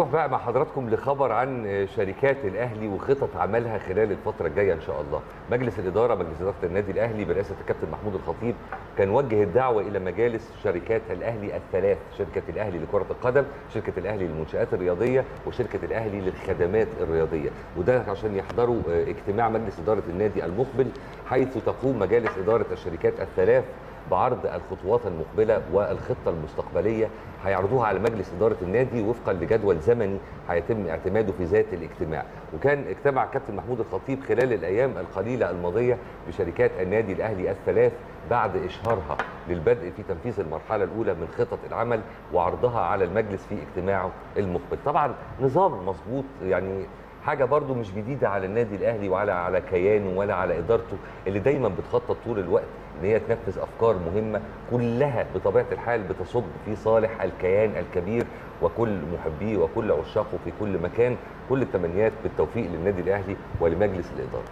نروح بقى مع حضراتكم لخبر عن شركات الأهلي وخطط عملها خلال الفترة الجاية إن شاء الله. مجلس الإدارة مجلس إدارة النادي الأهلي برئاسة الكابتن محمود الخطيب كان وجه الدعوة إلى مجالس شركات الأهلي الثلاث، شركة الأهلي لكرة القدم، شركة الأهلي للمنشآت الرياضية، وشركة الأهلي للخدمات الرياضية، وده عشان يحضروا اجتماع مجلس إدارة النادي المقبل حيث تقوم مجالس إدارة الشركات الثلاث بعرض الخطوات المقبلة والخطة المستقبلية هيعرضوها على مجلس إدارة النادي وفقا لجدول زمني هيتم اعتماده في ذات الاجتماع. وكان اجتمع كابتن محمود الخطيب خلال الأيام القليلة الماضية بشركات النادي الأهلي الثلاث بعد إشهارها للبدء في تنفيذ المرحلة الأولى من خطط العمل وعرضها على المجلس في اجتماعه المقبل. طبعا نظام مظبوط يعني حاجة برضو مش جديدة على النادي الأهلي ولا على كيانه ولا على إدارته اللي دايما بتخطط طول الوقت إن هي تنفذ أفكار مهمة كلها بطبيعة الحال بتصب في صالح الكيان الكبير وكل محبيه وكل عشاقه في كل مكان. كل التمنيات بالتوفيق للنادي الأهلي ولمجلس الإدارة.